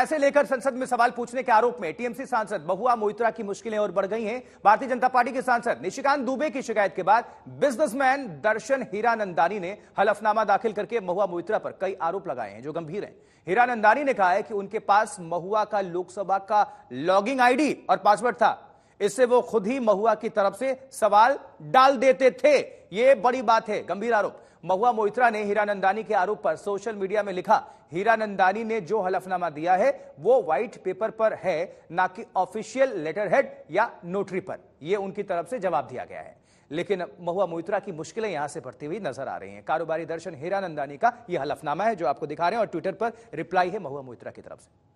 पैसे लेकर संसद में सवाल पूछने के आरोप में टीएमसी सांसद बहुआ मोइत्रा की मुश्किलें और बढ़ गई हैं। भारतीय जनता पार्टी के सांसद निशिकांत दुबे की शिकायत के बाद बिजनेसमैन दर्शन हीरानंदानी ने हलफनामा दाखिल करके महुआ मोइत्रा पर कई आरोप लगाए हैं, जो गंभीर हैं। हीरानंदानी ने कहा है कि उनके पास महुआ का लोकसभा का लॉगिंग आईडी और पासवर्ड था। इससे वो खुद ही महुआ की तरफ़ से सवाल डाल देते थे। ये बड़ी बात है, गंभीर आरोप। महुआ मोइत्रा ने हीरानंदानी के आरोप पर सोशल मीडिया में लिखा, हीरानंदानी ने जो हलफनामा दिया है, वो व्हाइट पेपर पर है, ना कि ऑफिशियल लेटर हेड या नोटरी पर। यह उनकी तरफ़ से जवाब दिया गया है। लेकिन महुआ मोइत्रा की मुश्किलें यहाँ से बढ़ती हुई नज़र आ रही हैं। कारोबारी दर्शन हीरानंदानी का यह हलफनामा है, जो आपको दिखा रहे हैं, और ट्विटर पर रिप्लाई है महुआ मोइत्रा की तरफ़ से।